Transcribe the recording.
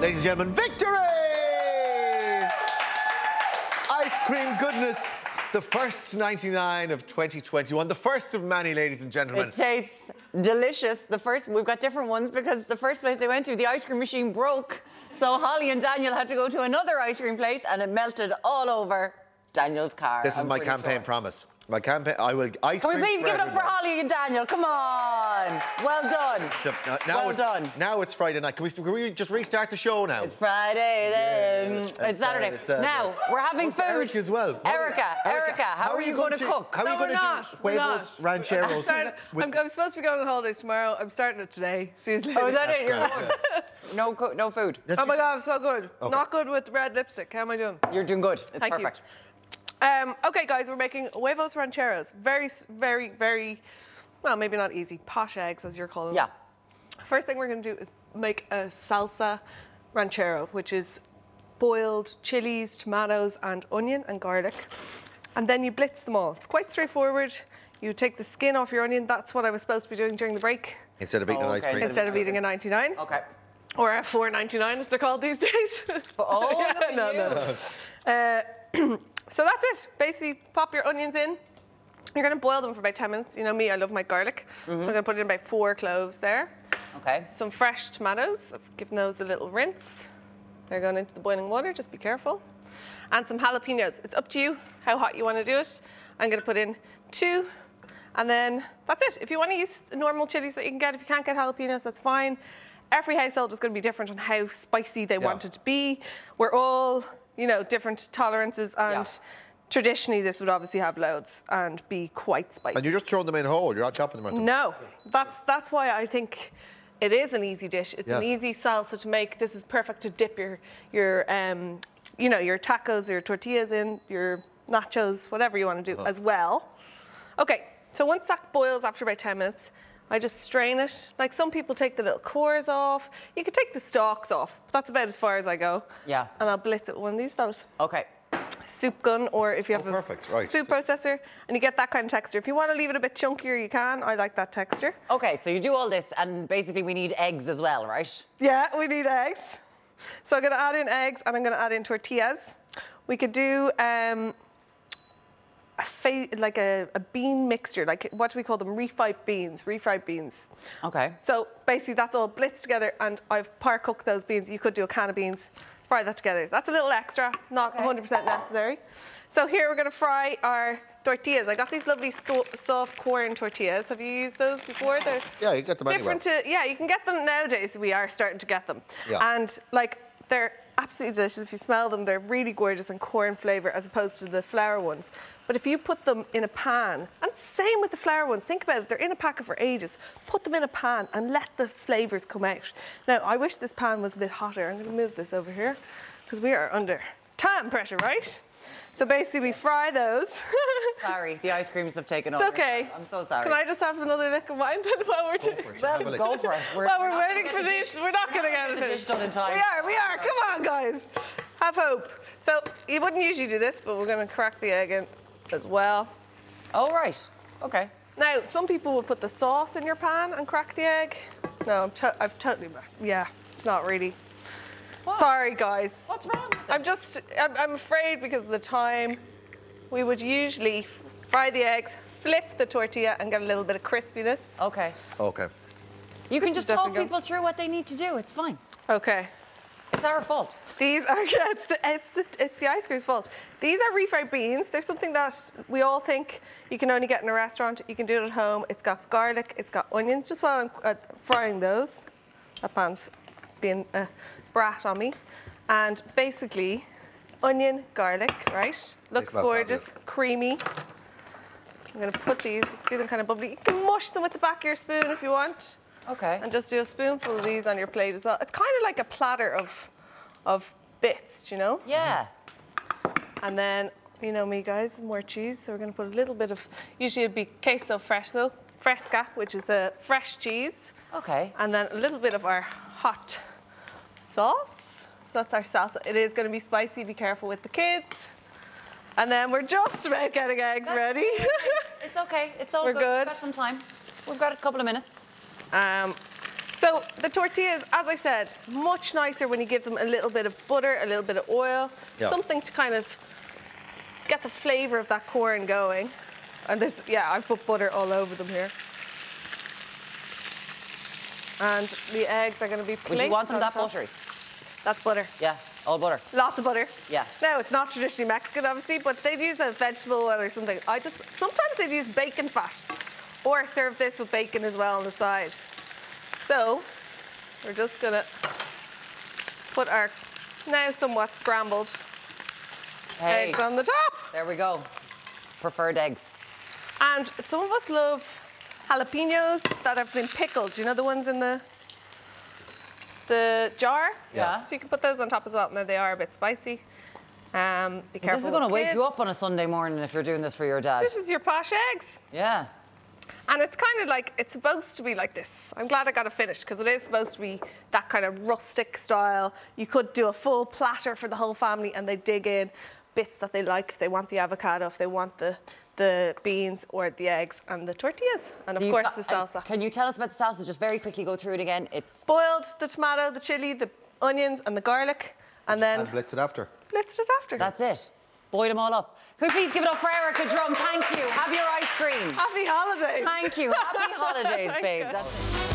Ladies and gentlemen, victory! Ice cream goodness. The first 99 of 2021. The first of many, ladies and gentlemen. It tastes delicious. The first, we've got different ones because the first place they went to, the ice cream machine broke. So Holly and Daniel had to go to another ice cream place and it melted all over Daniel's car. This is I'm my campaign sure. promise. My campaign, I will ice Can we please give it up for. Holly and Daniel? Come on. Well done. So, uh, now well it's, done. Now it's Friday night. Can we, can we just restart the show now? It's Friday then. Yeah, it's, it's Saturday. Saturday, Saturday. Now, we're having food. Eric as well. Erica, Erica, how, are you going, to cook? How are No, you we're going to not. do We're huevos not. rancheros? Starting- with- I'm, I'm supposed to be going on holidays tomorrow. I'm starting it today. See you later. Oh, is that That's it? You're grand, yeah. No, no food. That's Oh my god, I'm so good. Okay. Not good with red lipstick. How am I doing? You're doing good. It's Thank you. Perfect. Um, okay, guys, we're making huevos rancheros. Very, very, very, well, maybe not easy. Posh eggs, as you're calling them. Yeah. First thing we're going to do is make a salsa ranchero, which is boiled chilies, tomatoes, and onion and garlic. And then you blitz them all. It's quite straightforward. You take the skin off your onion. That's what I was supposed to be doing during the break, Instead of eating Oh, an ice cream. instead of eating a 99 Okay. or a 4.99 as they're called these days. Oh, Yeah, look no, no. Uh, so that's it. Basically, pop your onions in. You're going to boil them for about 10 minutes. You know me, I love my garlic. So I'm mm-hmm. going to put in about four cloves there. Okay. Some fresh tomatoes. I've given those a little rinse. They're going into the boiling water, just be careful. And some jalapenos. It's up to you how hot you want to do it. I'm going to put in two. And then that's it. If you want to use the normal chilies that you can get, if you can't get jalapenos, that's fine. Every household is going to be different on how spicy they want it to be. We're all, you know, different tolerances and Yeah. traditionally this would obviously have loads and be quite spicy. And you're just throwing them in whole. You're not chopping them. Into No, that's that's why I think it is an easy dish. It's an easy salsa to make. This is perfect to dip your your um, you know your tacos, your tortillas in, your nachos, whatever you want to do as well. Okay, so once that boils after about 10 minutes, I just strain it. Like some people take the little cores off. You could take the stalks off. That's about as far as I go. Yeah. And I'll blitz it with one of these fellas Okay. soup gun or if you have Oh, perfect, a right. food processor and you get that kind of texture. If you want to leave it a bit chunkier, you can. I like that texture. Okay, so you do all this, and basically we need eggs as well, right? Yeah, we need eggs. So I'm going to add in eggs and I'm going to add in tortillas. We could do um, a fa- like a, a bean mixture, like what do we call them? Refried beans, refried beans. Okay. So basically that's all blitzed together and I've par cooked those beans. You could do a can of beans, fry that together. That's a little extra, not Okay. 100% necessary. So here we're gonna fry our tortillas. I got these lovely so- soft corn tortillas. Have you used those before? They're Yeah, you get them different to, yeah, you can get them nowadays. We are starting to get them. Yeah. And like they're absolutely delicious. If you smell them, they're really gorgeous and corn flavour as opposed to the flour ones. But if you put them in a pan, and same with the flour ones, think about it, they're in a packet for ages. Put them in a pan and let the flavours come out. Now, I wish this pan was a bit hotter. I'm going to move this over here because we are under time pressure, right? So basically, we fry those. Sorry, the ice creams have taken It's over. okay. I'm so sorry. Can I just have another lick of wine then while we're doing Well, Have a lick. go for it. We're, While we're not waiting for these, we're not going to get gonna it get the dish done in time. We are, we are. Come on, guys. Have hope. So you wouldn't usually do this, but we're going to crack the egg in as well. Oh, right. Okay. Now, some people will put the sauce in your pan and crack the egg. No, I'm to- I've totally, yeah, it's not really. Sorry, guys. What's wrong with I'm just, I'm, I'm afraid because of the time, we would usually fry the eggs, flip the tortilla, and get a little bit of crispiness. Okay. Okay. You can This is just talk definitely people through what they need to do. It's fine. Okay. It's our fault. These are yeah, it's the it's the it's the ice cream's fault. These are refried beans. They're something that we all think you can only get in a restaurant. You can do it at home. It's got garlic. It's got onions. Just while I'm uh, frying those, that pan's being a uh, brat on me, and basically, onion, garlic. Right, looks gorgeous, fabulous. creamy. I'm gonna put these. See them kind of bubbly. You can mush them with the back of your spoon if you want Okay. and just do a spoonful of these on your plate as well. It's kind of like a platter of, of bits, do you know? Yeah. Mm-hmm. And then, you know me, guys, more cheese. So we're going to put a little bit of, usually it'd be queso fresco, fresca, which is a fresh cheese, Okay. and then a little bit of our hot sauce. So that's our salsa. It is going to be spicy. Be careful with the kids. And then we're just about getting eggs ready. It's okay. It's all We're good. good. We've got some time. We've got a couple of minutes. Um, So the tortillas, as I said, much nicer when you give them a little bit of butter, a little bit of oil, Yeah. something to kind of get the flavour of that corn going. And there's, yeah, I've put butter all over them here. And the eggs are going to be Would placed you want them that top. buttery? That's butter. Yeah, all butter. Lots of butter. Yeah. No, it's not traditionally Mexican, obviously, but they'd use a vegetable oil or something. I just sometimes they'd use bacon fat, or serve this with bacon as well on the side. So we're just gonna put our now somewhat scrambled Hey, eggs on the top. there we go. Preferred eggs. And some of us love jalapenos that have been pickled. You know the ones in the the jar. Yeah. So you can put those on top as well. Now they are a bit spicy. Um, be careful. This is going to with wake you up on a Sunday morning if you're doing this for your dad. This is your posh eggs. Yeah. And it's kind of like, it's supposed to be like this. I'm glad I got it finished because it is supposed to be that kind of rustic style. You could do a full platter for the whole family and they dig in bits that they like. If they want the avocado, if they want the, the beans or the eggs and the tortillas. And of So you've course got- the salsa. Uh, can you tell us about the salsa? Just very quickly go through it again. It's Boiled the tomato, the chili, the onions and the garlic and then And blitz it after. blitzed it after. that's it. Boil them all up. Can we please give it up for Erica Drum? Thank you. Have your ice cream. Happy holidays. Thank you. Happy holidays, babe. That's it.